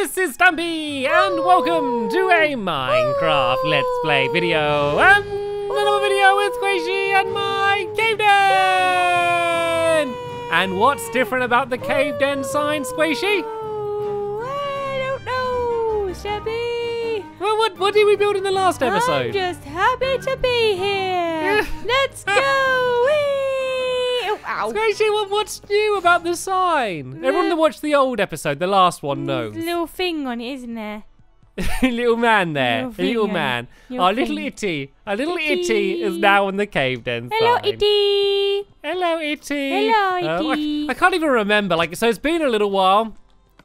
this is Stampy, and welcome to a Minecraft Let's Play video. Um, another video with Sqaishey and my cave den. And what's different about the cave den sign, Sqaishey? I don't know, Shabby. Well, what what did we build in the last episode? I'm just happy to be here. Let's go. Ow. What's new about the sign? Everyone that watched the old episode, the last one, knows. There's a little thing on it, isn't there? little man there, Little a little man. little Our little itty, our little itty, Itty. is now on the cave den Hello, sign. Itty. Hello, Itty. Hello, Uh, I- Itty. I, can't even remember. Like, so it's been a little while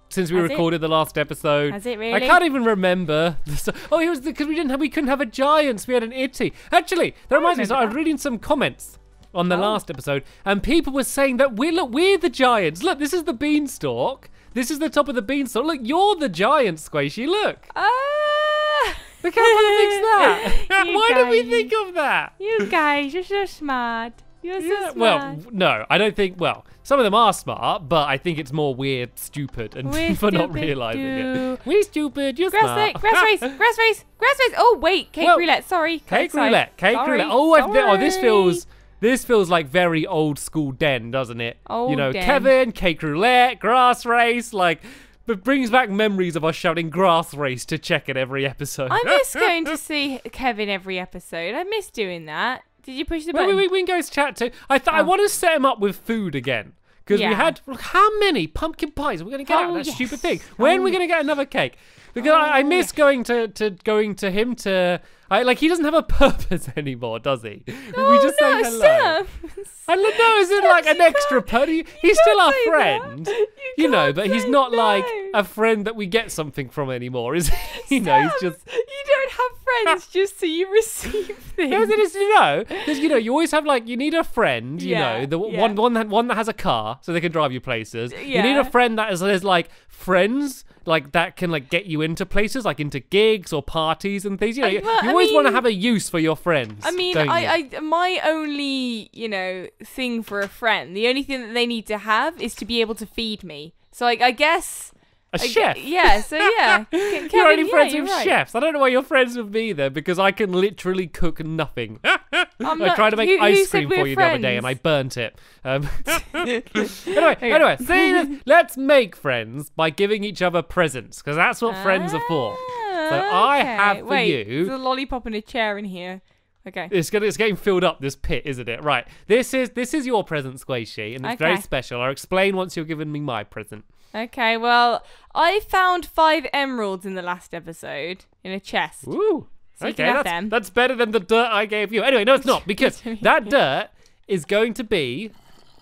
since we Has it? recorded the last episode. Has it really? I can't even remember. Oh, it was because we didn't have we couldn't have a giant. We had an Itty. Actually, that reminds me. So I was reading some comments on the Oh. last episode, and people were saying that we're look we're the giants. Look, this is the beanstalk. This is the top of the beanstalk. Look, you're the giant, Sqaishey. Look. Ah. Look how fun thinks that. Why did we think of that? You guys, you're so smart. You're so Yeah, smart. well, no, I don't think. Well, some of them are smart, but I think it's more weird, stupid, and We're for not stupid realizing it. We're stupid. You're Grass, smart. grass race, grass race, grass race. Oh wait, cake Well, roulette. Sorry, Cake roulette. Cake Sorry. roulette. Oh, I, oh, this feels. This feels like very old school den, doesn't it? you know, den. Kevin, cake roulette, grass race, like, but brings back memories of us shouting grass race to check it every episode. I miss going to see Kevin every episode. I miss doing that. Did you push the button? wait, wait, we can go chat to. I th- I Oh. want to set him up with food again. Because we had look, how many pumpkin pies are we going to get out Oh, of that oh, yes. stupid thing? When are Oh, we going to get another cake? Because I, I Oh, miss yes. going to, to going to him to I like he doesn't have a purpose anymore, does he? Oh, we just oh, no, say hello. Sam. I don't know, is it like an extra purdy? He's still our that. friend. You You know, but he's not like a friend that we get something from anymore, is he? you know, he's just You don't have friends just so you receive things. No, is, you know, because you know, you always have like you need a friend, you Yeah, know, the yeah. one one that one that has a car so they can drive you places. You need a friend that is, is like friends like that can like get you into places like into gigs or parties and things. You know, I- you, well, you always want to have a use for your friends. I mean? I, I, my only, you know, thing for a friend, the only thing that they need to have is to be able to feed me. So, like, I guess. A I chef. yeah. So yeah. Ke- you're only friends with right. chefs. I don't know why you're friends with me then, because I can literally cook nothing. I not- tried to make who- ice cream for you the other day, and I burnt it. Um, anyway, Okay. anyway, see, let's- make friends by giving each other presents, because that's what friends are for. So I have for Wait, you- There's a lollipop and a chair in here. Okay. It's gonna, it's getting filled up. This pit, isn't it? Right. This is this is your present, Sqaishey, and it's very special. I'll explain once you're giving me my present. Okay. Well, I found five emeralds in the last episode in a chest. Ooh. So you okay, can have that's, them. that's better than the dirt I gave you. Anyway, no, it's not because that dirt is going to be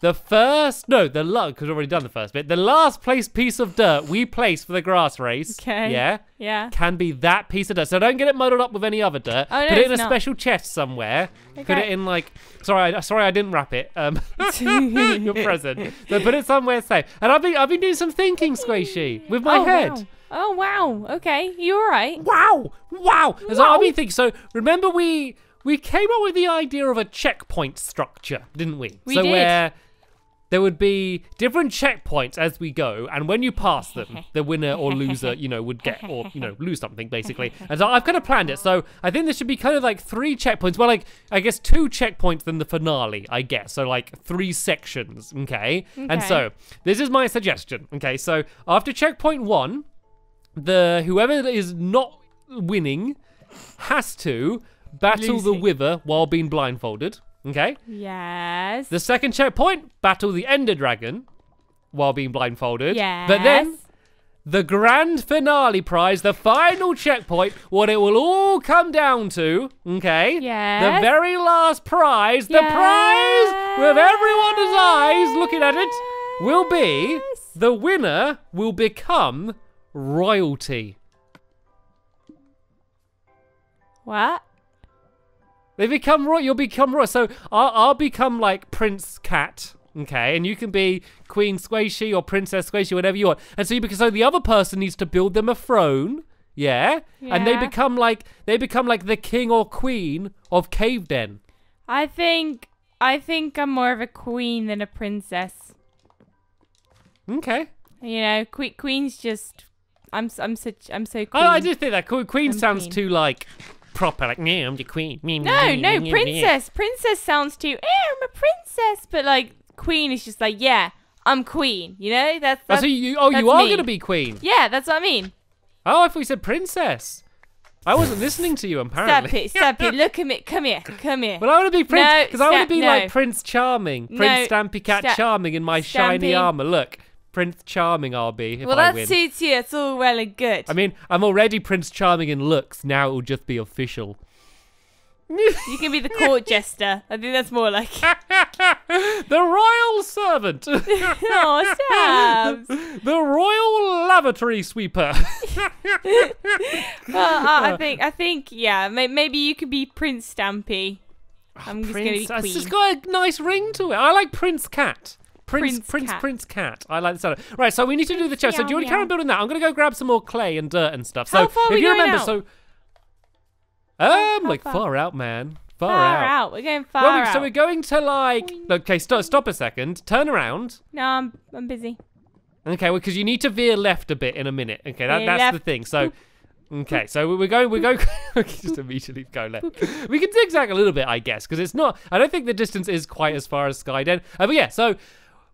the first. No, the last because we've already done the first bit. The last place piece of dirt we place for the grass race. Okay. Yeah. Yeah. Can be that piece of dirt. So don't get it muddled up with any other dirt. Oh, no, Put it in a not. special chest somewhere. Put it in like. Sorry, I, sorry, I didn't wrap it. Um, your present. So put it somewhere safe. And I've been, I've been doing some thinking, Sqaishey, with my oh, head. Wow. Oh wow. Okay. You all right? Wow! Wow! So Wow. I've been thinking. So remember, we we came up with the idea of a checkpoint structure, didn't we? We so did. where there would be different checkpoints as we go, and when you pass them, the winner or loser, you know, would get or you know lose something basically. And so I've kind of planned it. So I think there should be kind of like three checkpoints. Well, like I guess two checkpoints than the finale. I guess so, like three sections. Okay. And so this is my suggestion. Okay. So after checkpoint one the whoever is not winning has to battle the wither while being blindfolded. Okay. Yes. The second checkpoint, battle the ender dragon while being blindfolded. yes. But then the grand finale prize, the final checkpoint, what it will all come down to, okay? Yes. The very last prize, the prize with everyone's eyes looking at it, will be the winner will become royalty. What? They become royal. You'll become royal. So I'll, I'll become like Prince Cat. Okay, and you can be Queen Sqaishey or Princess Sqaishey, whatever you want. And so you because so the other person needs to build them a throne, yeah, yeah? and they become like they become like the king or queen of Cave Den. I think I think I'm more of a queen than a princess. Okay, You know, que- queens just I'm I'm such I'm so Oh. I just think that queen, queen sounds queen. too like proper. Like, yeah, I'm the queen. Me, me, No, me, no, me, me, me." princess. Princess sounds too. Eh, I'm a princess, but like queen is just like yeah, I'm queen. You know, that's Oh, that's so you, oh, you are me. gonna be queen. yeah, that's what I mean. Oh, I thought you said princess. I wasn't listening to you Stop apparently. it, stop it. Look at me. Come here, come here. Well, I want to be prince No, because I want to be no. like Prince Charming, Prince No, Stampy Cat sta- Charming in my shiny armor. Look, Prince Charming I'll be if well, I that win. suits you. It's all well and good. I mean, I'm already Prince Charming in looks. Now it will just be official. you can be the court jester. I think that's more like. the royal servant. oh, Sam. the royal lavatory sweeper. Well, uh, I think, I think, yeah. May- maybe you could be Prince Stampy. I'm just gonna be Prince, it's queen. just got a nice ring to it. I like Prince Cat. Prince, Prince Prince, Cat. Prince Cat. I like the sound. of- Right, so we need to do the chest. So do you want to carry on building that? I'm gonna go grab some more clay and dirt and stuff. So far if you remember, out? so um, how like far? far out, man, far, Far out. out. We're going far Well, we- out. so we're going to like. Okay, stop, stop a second. Turn around. No, I'm, I'm busy. Okay, well, because you need to veer left a bit in a minute. Okay, that, that's the thing. So, okay, so we're going, we're going, just immediately go left. We can zigzag a little bit, I guess, because it's not. I don't think the distance is quite as far as Skyden. Uh, but yeah, so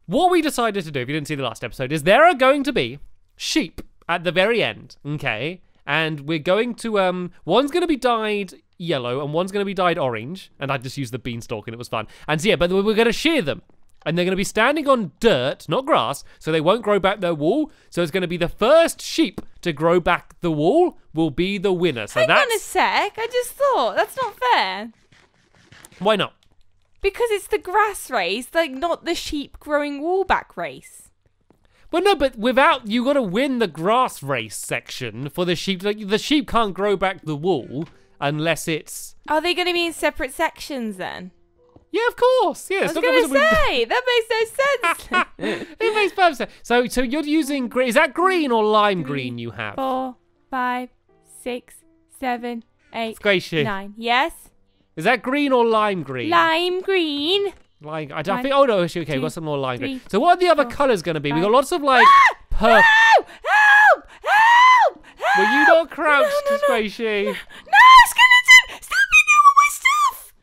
what we decided to do, if you didn't see the last episode, is there are going to be sheep at the very end. Okay, and we're going to um, one's going to be dyed yellow and one's going to be dyed orange, and I just used the beanstalk and it was fun. And so yeah, but we're going to shear them and they're going to be standing on dirt, not grass, so they won't grow back their wool. So it's going to be the first sheep to grow back the wool will be the winner. So Hang on a sec. I just thought that's not fair why not? Because it's the grass race, like not the sheep growing wool back race. Well, no, but without you got to win the grass race section for the sheep. Like the sheep can't grow back the wool unless it's Are they going to be in separate sections then? yeah, of course, yeah. I was going to say that makes no sense. it makes perfect sense. So, so you're using green. Is that green or lime green you have? four, five, six, seven, eight, nine. Yes, Is that green or lime green? lime green. Like I don't think. Oh no, okay, we've got some more lime green. So what are the other four, colours going to be? We got lots of like purple. Help! Help! Help! Were you not crouched, No, no, no. Sqaishey? No, skeleton! Stop me! No, all my stuff.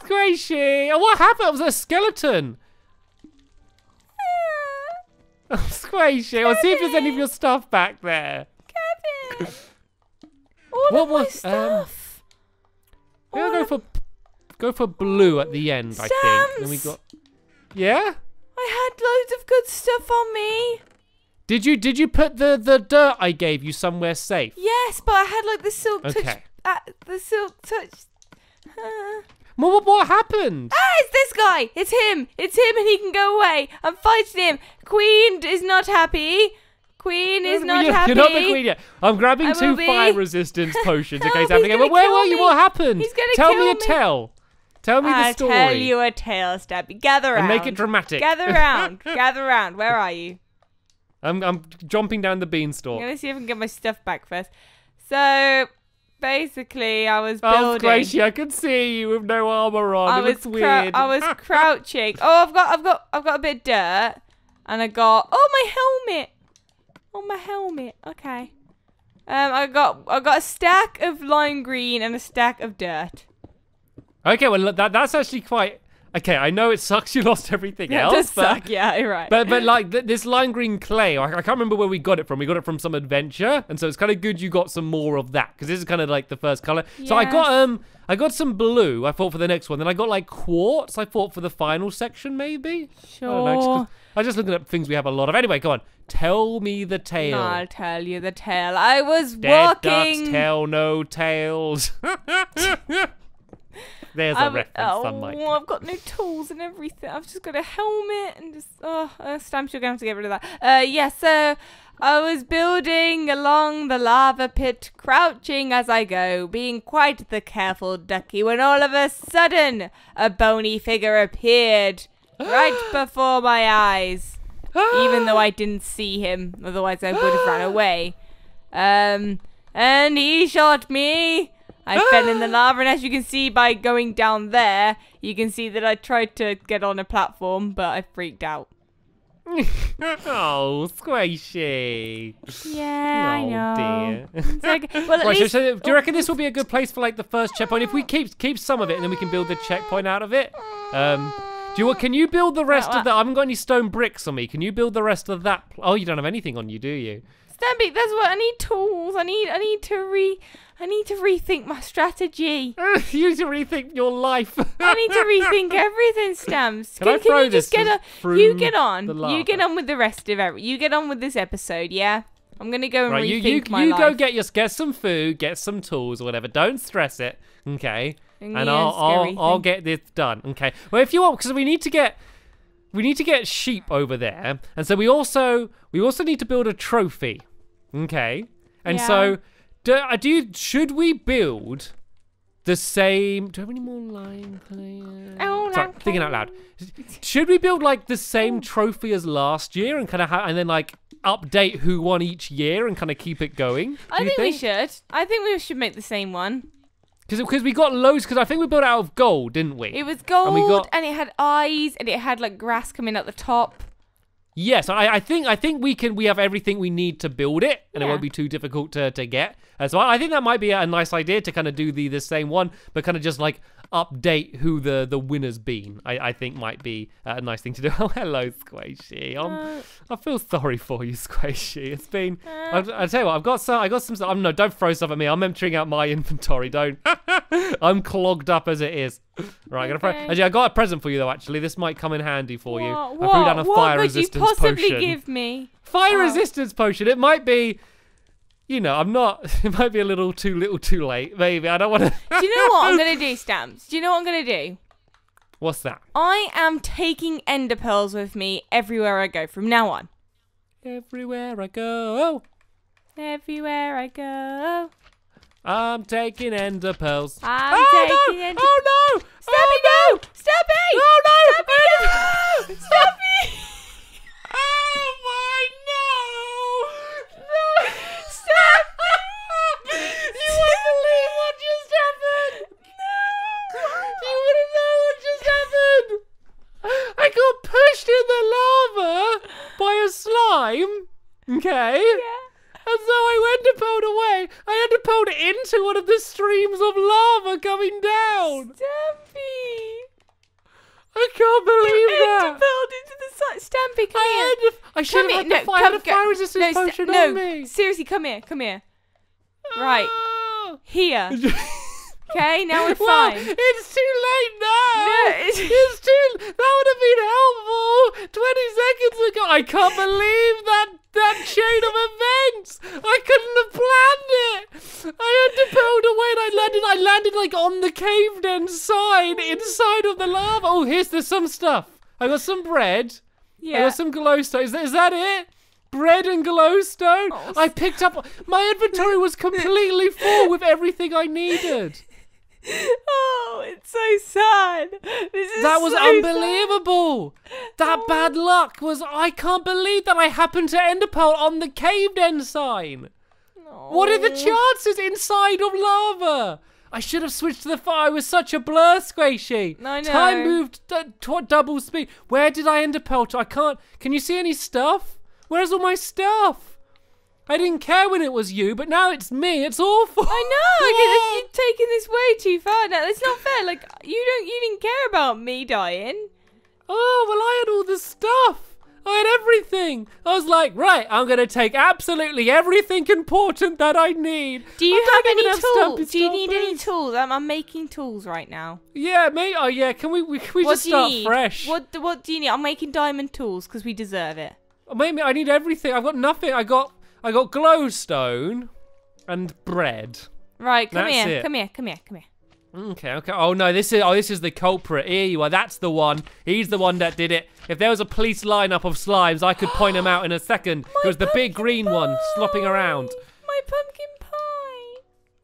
Sqaishey! Oh, what happened? It was a skeleton. Oh, Sqaishey! I'll see if there's any of your stuff back there. Kevin. All What of my was, um, stuff. Maybe All go for go for blue at the end. I think. Then we got. Yeah. I had loads of good stuff on me. Did you did you put the the dirt I gave you somewhere safe? Yes, but I had like the silk touch. Okay. Uh, the silk touch. Uh. Well, what, what happened? Ah, it's this guy. It's him. It's him, and he can go away. I'm fighting him. Queen is not happy. Queen is not you're, happy. You're not the queen yet. I'm grabbing I two be. fire resistance potions in case But gonna where were you? me. What happened? He's gonna tell kill me a tell. Tell me the story. I'll tell you a tale, Stampy. Gather and make it dramatic. Gather round. Gather round. Where are you? I'm I'm jumping down the I'm beanstalk. gonna see if I can get my stuff back first. So basically, I was oh, building. Oh. Gracie, I can see you with no armor on. I it was weird. I was crouching. Oh, I've got I've got I've got a bit of dirt, and I got oh my helmet. Oh my helmet. Okay. Um, I got I got a stack of lime green and a stack of dirt. okay, well that that's actually quite. Okay, I know it sucks. You lost everything else, does but suck. Yeah, you're right. But but like th- this lime green clay, I, I can't remember where we got it from. We got it from some adventure, and so it's kind of good you got some more of that because this is kind of like the first color. So I got um I got some blue. I thought for the next one. Then I got like quartz. I thought for the final section maybe. I don't know. sure. I was just looking at things we have a lot of. Anyway, go on. Tell me the tale. I'll tell you the tale. I was Dead walking. ducks tell no tales. There's a reference, oh, sunlight. I've got no tools and everything. I've just got a helmet and just oh, uh, Stamps, you're gonna have to get rid of that. Uh, yeah. So I was building along the lava pit, crouching as I go, being quite the careful ducky. When all of a sudden, a bony figure appeared right before my eyes. Even though I didn't see him, otherwise I would have ran away. Um, and he shot me. I fell in the lava, and as you can see by going down there, you can see that I tried to get on a platform, but I freaked out. oh, Sqaishey. Yeah, I oh know. dear. It's like, well, Right, so, least so do you reckon this will be a good place for like the first checkpoint? If we keep keep some of it, and then we can build the checkpoint out of it. Um, you? Can you build the rest of that? I haven't got any stone bricks on me. Can you build the rest of that? Oh, you don't have anything on you, do you? Stampy, that's what I need tools. I need I need to re I need to rethink my strategy. you need to rethink your life. I need to rethink everything, Stamps. Can I throw you just this get on? You get on. the You get on with the rest of it. You get on with this episode, yeah? I'm gonna go and Right, rethink you you, my you life. go get your get some food, get some tools or whatever. Don't stress it, okay? And And yeah, I'll I'll, I'll get this done, okay? Well, if you want, because we need to get we need to get sheep over there, and so we also we also need to build a trophy, okay? And Yeah. so do, uh, do you, should we build the same? Do I have any more lime clay? Oh, Sorry, lime thinking out loud. Should we build like the same trophy as last year and kind of ha- and then like update who won each year and kind of keep it going? I you think, we should. I think we should make the same one. Because we got loads. Because I think we built it out of gold, didn't we? It was gold and, we got- and it had eyes and it had like grass coming at the top. Yes, I, I think I think we can. We have everything we need to build it, and it won't be too difficult to, to get. Uh, so I, I think that might be a, nice idea to kind of do the the same one, but kind of just like update who the the winner's been. I, I think might be a nice thing to do. Oh, hello, Sqaishey. Um, Uh, I feel sorry for you, Sqaishey. It's been. I, I tell you what, I've got some. I got some. I'm no, don't throw stuff at me. I'm emptying out my inventory. Don't. I'm clogged up as it is. Right, I'm gonna Actually, I got a present for you though. Actually, this might come in handy for you. what, I what, threw down a what fire could resistance you possibly potion. give me? Fire Oh. resistance potion. It might be. You know, I'm not. It might be a little too little, too late. Maybe I don't want to. Do you know what I'm gonna do, Stamps? Do you know what I'm gonna do? What's that? I am taking ender pearls with me everywhere I go from now on. Everywhere I go, Everywhere I go. I'm taking ender pearls. I'm oh, taking no! ender- Oh no! Stampy, oh, no! Stampy! Oh no! Stampy, no! Stampy! Oh my no! No! Stampy! You wouldn't believe what just happened! You wouldn't know what just happened! I got pushed in the lava by a slime. Okay? Yeah. And so I went and pulled away. I had to pull it into one of the streams of lava coming down. Stampy! I can't believe that. Enderpearled into the sun. Stampy, come I, here. to, I should Come have had the No, fire, come, had a fire resistance no, potion no, on me. seriously, come here, come here. Right. Oh. Here. Okay, now we're Well, fine. it's too late now. No, it's- it's too. That would have been helpful twenty seconds ago. I can't believe that that chain of events. I couldn't have planned it. I had to build away, and I landed. I landed like on the caved in side, inside of the lava. Oh, here's there's some stuff. I got some bread. Yeah. I got some glowstone. Is that, is that it? Bread and glowstone. Oh, I picked up. My inventory was completely full with everything I needed. Oh, it's so sad. This is That was so sad. unbelievable. That oh. bad luck was. I can't believe that I happened to end up on the caved end sign. What are the Oh. chances inside of lava? I should have switched to the fire. I was such a blur, Sqaishey. I know. Time moved to double speed. Where did I end up? I can't. Can you see any stuff? Where's all my stuff? I didn't care when it was you, but now it's me. It's awful. I know. You're, you're taking this way too far now. It's not fair. Like you don't. You didn't care about me dying. Oh, well, I had all the stuff. I had everything. I was like, right, I'm going to take absolutely everything important that I need. Do you have any tools? Do you need any tools? I'm, I'm making tools right now. Yeah, mate. Oh, yeah. Can we, we, can we what just start need? fresh? What do- What do you need? I'm making diamond tools because we deserve it. Maybe I need everything. I've got nothing. I got, I got glowstone and bread. Right, come That's here, it. come here, come here, come here. Okay, okay. Oh no, this is oh this is the culprit. Here you are. That's the one. He's the one that did it. If there was a police lineup of slimes, I could point him out in a second. it was the big green one slopping around. My pumpkin pie.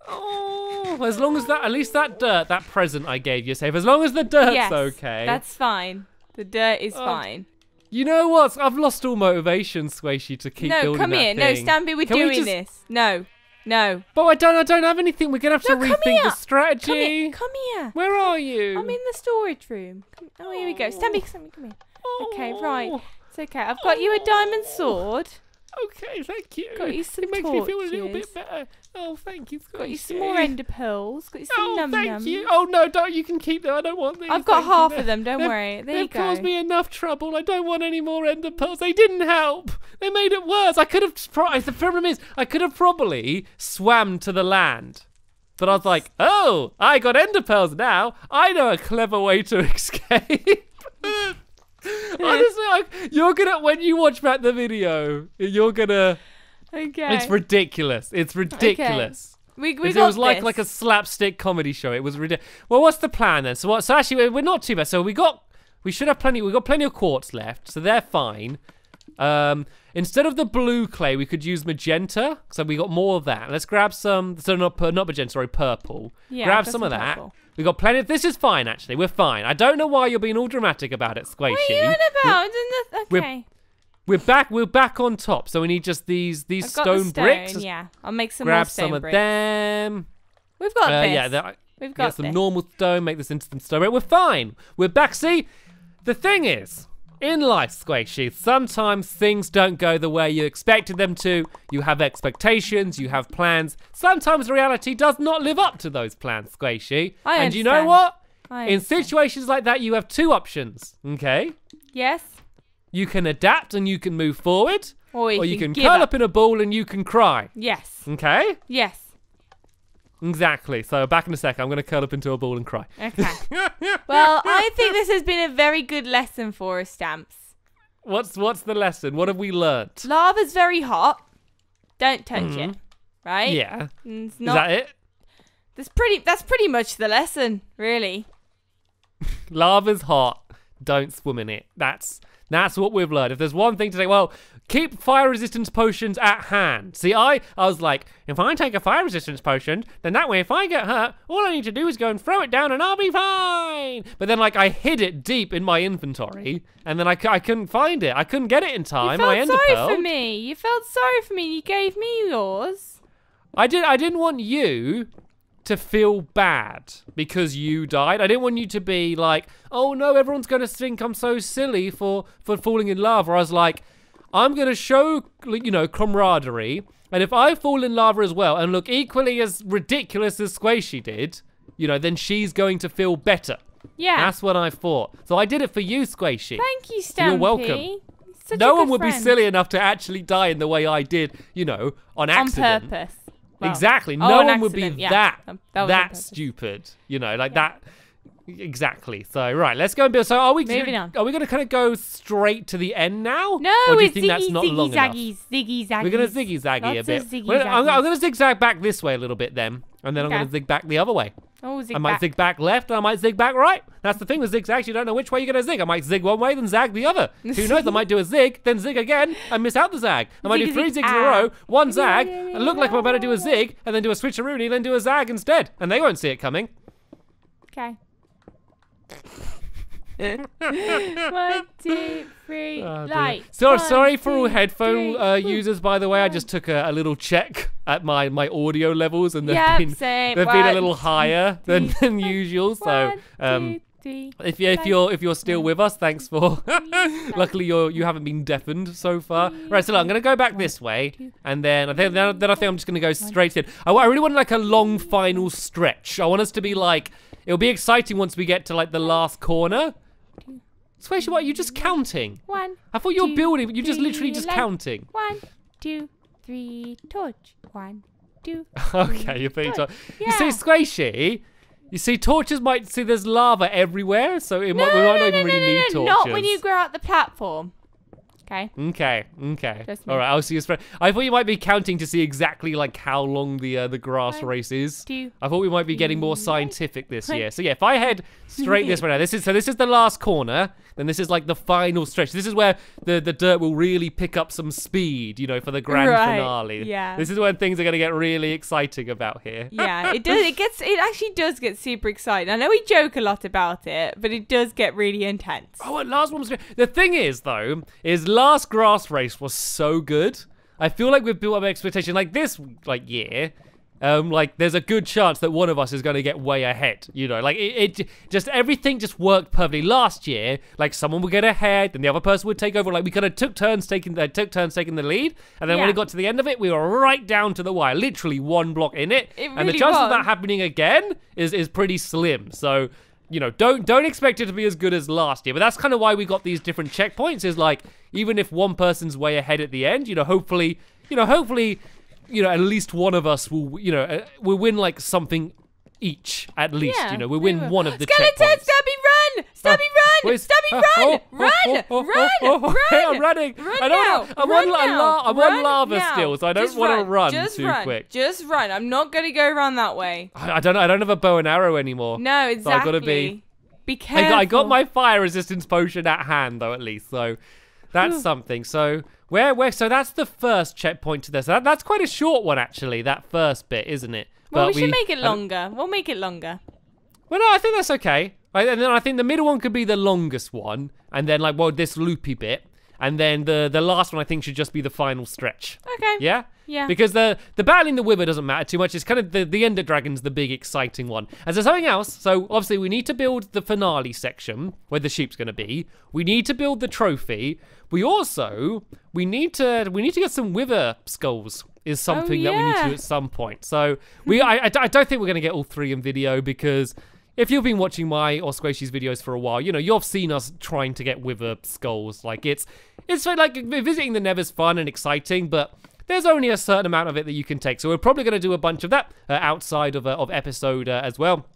Oh, as long as that, at least that dirt, that present I gave you, safe. As long as the dirt's yes, okay. That's fine. The dirt is Oh, fine. You know what? I've lost all motivation, Sqaishey, to keep No, building come that here. No. Stampy, we're Can we doing just- this. No, no. But I don't. I don't have anything. We're gonna have to No, come rethink the strategy. Come here. Come here. Where are you? I'm in the storage room. Come, oh, here we go. Stampy, oh. Stampy, come here. Okay, right. It's okay. I've got you a oh. diamond sword. Okay, thank you. Got you some it makes me feel a little bit better. Oh, thank you. Got you some more ender pearls. Got you some Oh, num thank nums. you. Oh no, don't. You can keep them. I don't want these. I've got Thank half They're- of them. Don't they've- worry. There They've go. caused me enough trouble. I don't want any more ender pearls. They didn't help. They made it worse. I could have. The problem is, I could have probably swam to the land. But I was like, oh, I got ender pearls now. I know a clever way to escape. Honestly, I, you're gonna when you watch back the video, you're gonna. Okay. It's ridiculous. It's ridiculous. we we It was like this. like a slapstick comedy show. It was ridiculous. Well, what's the plan then? So what? So actually, we're not too bad. So we got we should have plenty. We got plenty of quartz left, so they're fine. Um, instead of the blue clay, we could use magenta. So we got more of that. Let's grab some. So not not magenta, sorry, purple. Yeah, grab some of that. purple. We got plenty. Of, this is fine actually. We're fine. I don't know why you're being all dramatic about it, Sqaishey. What are you on about? We're- okay. We're back. We're back on top. So we need just these these stone, the stone. bricks. Yeah, I'll make some more Grab some of them. We've got Uh, this. yeah, that- We've got some this. normal stone, make this into some stone. Right, We're fine. We're back. See, the thing is, in life, Sqaishey, sometimes things don't go the way you expected them to. You have expectations, you have plans. Sometimes reality does not live up to those plans, Sqaishey. I and you know what? I In understand. situations like that, you have two options. Okay, yes, you can adapt and you can move forward, or you, or you can, give curl up. up in a ball and you can cry. Yes, Okay, yes. exactly. So back in a sec, I'm going to curl up into a ball and cry. Okay. well, I think this has been a very good lesson for us, Stamps. What's what's the lesson? What have we learnt? Lava's very hot. Don't touch it. Right? Yeah. Mm, It's Is that it? That's pretty. That's pretty much the lesson, really. Lava's hot. Don't swim in it. That's that's what we've learned. If there's one thing to say, well, keep fire resistance potions at hand. See, I I was like, if I take a fire resistance potion, then that way, if I get hurt, all I need to do is go and throw it down, and I'll be fine. But then, like, I hid it deep in my inventory, and then I, I couldn't find it. I couldn't get it in time. you I felt sorry for me. You felt sorry for me. You gave me yours. I did. I didn't want you to feel bad because you died. I didn't want you to be like, "Oh no, everyone's going to think I'm so silly for for falling in lava." I was like, "I'm going to show you know camaraderie, and if I fall in lava as well and look equally as ridiculous as Sqaishey did, you know, then she's going to feel better." Yeah. That's what I thought. So I did it for you, Sqaishey. Thank you, Stampy. You're welcome. Such no one would be silly enough to actually die in the way I did, you know, on accident. on purpose. Exactly. oh, No one would be yeah. that Um, that that, was on purpose. stupid. You know, like that. Exactly. So right, let's go and build. So are we Moving on. Are we going to kind of go straight to the end now? No, or do you think that's not ziggy, long enough? zaggies, ziggy zaggy. We're going to ziggy zaggy a bit. ziggy I'm, I'm going to zigzag back this way a little bit then, and then I'm going to zig back the other way. Oh, zig I might back. zig back left, and I might zig back right. That's the thing with zigzags. You don't know which way you're going to zig. I might zig one way, then zag the other. Who knows? I might do a zig, then zig again, and miss out the zag. I might do three zig, zigs in a ah. row, one zag, and look like I'm about to do a zig, and then do a switcheroonie, then do a zag instead. And they won't see it coming. Okay. One, two, three, Oh, light. So One, sorry for all headphone three. uh, users, by the way. I just took a, a little check at my, my audio levels, and they've Yep, been they've been a little higher than, two, than usual. So um, two, three. if you if you're if you're still with us, thanks for. Luckily, you're you haven't been deafened so far. Right, so look, I'm gonna go back this way, and then I think then, then I think I'm just gonna go straight in. I, I really want like a long final stretch. I want us to be like it'll be exciting once we get to like the last corner. Sqaishey, what? Are you just counting? One, I thought you were two, building, but you're just literally just like- counting. one, two, three, torch. One, two. Okay, you're being Good. told. You see, Yeah. Sqaishey, you see, torches might see there's lava everywhere, so it No, might, we might no, not no, even really no, need no, torches. Not when you grow out the platform. Okay. Okay, okay. Just me. All right, I'll see you. Spread. I thought you might be counting to see exactly like how long the uh, the grass One, race is. two, I thought we might be getting more scientific this year. So yeah, if I head straight this way now, this is so this is the last corner. Then this is like the final stretch. This is where the, the dirt will really pick up some speed, you know, for the grand Right, finale. yeah. This is when things are going to get really exciting about here. Yeah, it does. It gets. It actually does get super exciting. I know we joke a lot about it, but it does get really intense. Oh, and last one was the thing is though is last grass race was so good. I feel like we've built up expectation like this like year. Um, like there's a good chance that one of us is going to get way ahead. You know, like it, it just everything just worked perfectly. Last year, like someone would get ahead, and the other person would take over. Like we kind of took turns taking, uh, took turns taking the lead, and then when it got to the end of it, we were right down to the wire, literally one block in it. It really and the chance of that happening again is is pretty slim. So. You know, don't don't expect it to be as good as last year, but that's kind of why we got these different checkpoints. Is like even if one person's way ahead at the end, you know, hopefully, you know, hopefully, you know, at least one of us will, you know, uh, will win like something each at least. Yeah, you know, we we win will. one of the Skeleton. Stampy, run! Stampy, run! Where's- Stampy, uh, run! oh, oh, run! oh, oh, run! oh, oh, run! hey, I'm running. Run I don't now! I'm run on now! la- I'm on lava now. still, so I don't wanna run Just too run. quick. Just run. I'm not gonna go around that way. I, I don't know. I don't have a bow and arrow anymore. No, exactly. So exactly. I gotta be. Be I careful. got, I got my fire resistance potion at hand though, at least. So that's something. So where where so that's the first checkpoint to this. That, that's quite a short one actually. That first bit, isn't it? Well, But we should make it longer. We'll make it longer. Well, no, I think that's okay. Right, and then I think the middle one could be the longest one, and then like well this loopy bit, and then the the last one I think should just be the final stretch. Okay. Yeah. Yeah. Because the the battling the Wither doesn't matter too much. It's kind of the the Ender Dragon's the big exciting one. And there's something else. So obviously we need to build the finale section where the sheep's going to be. We need to build the trophy. We also we need to we need to get some Wither skulls. Is oh, something that we need to do at some point. So we I, I, I don't think we're going to get all three in video because if you've been watching my or Sqaishey's videos for a while, you know you've seen us trying to get Wither skulls. Like it's it's like visiting the Nether's fun and exciting, but there's only a certain amount of it that you can take. So we're probably going to do a bunch of that uh, outside of uh, of episode uh, as well.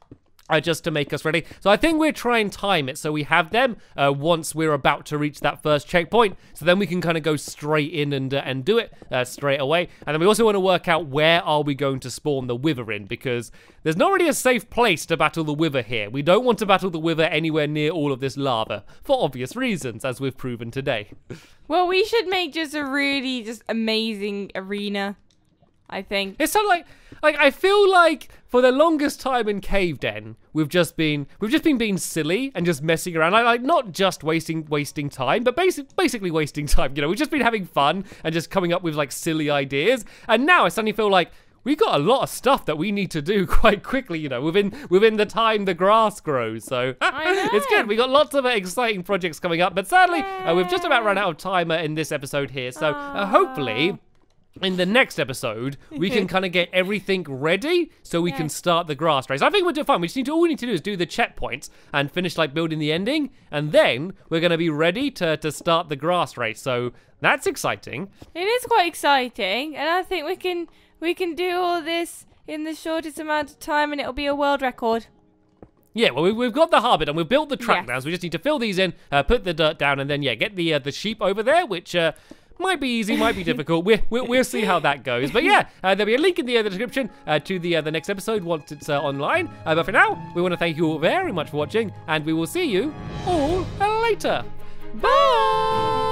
Uh, just to make us ready. So I think we're trying time it so we have them uh, once we're about to reach that first checkpoint. So then we can kind of go straight in and uh, and do it uh, straight away. And then we also want to work out where are we going to spawn the Wither in because there's not really a safe place to battle the Wither here. We don't want to battle the Wither anywhere near all of this lava for obvious reasons, as we've proven today. Well, we should make just a really just amazing arena. I think. It's sort of like, like I feel like for the longest time in Cave Den, we've just been we've just been being silly and just messing around, like, like not just wasting wasting time, but basic, basically wasting time. You know, we've just been having fun and just coming up with like silly ideas. And now I suddenly feel like we've got a lot of stuff that we need to do quite quickly. You know, within within the time the grass grows. So it's good. We got lots of exciting projects coming up, but sadly uh, we've just about run out of time uh, in this episode here. So uh, hopefully in the next episode, we can kind of get everything ready so we can start the grass race. I think we're doing fine. We just need to all we need to do is do the checkpoints and finish like building the ending, and then we're gonna be ready to to start the grass race. So that's exciting. It is quite exciting, and I think we can we can do all this in the shortest amount of time, and it'll be a world record. Yeah, well, we- we've got the harbit and we've built the track Yes. now, so we just need to fill these in, uh, put the dirt down, and then yeah, get the uh, the sheep over there, which. Uh, might be easy, might be difficult. We'll, we'll, we'll see how that goes. But yeah, uh, there'll be a link in the, uh, the description uh, to the uh, the next episode once it's uh, online. Uh, but for now, we want to thank you all very much for watching, and we will see you all later. Bye!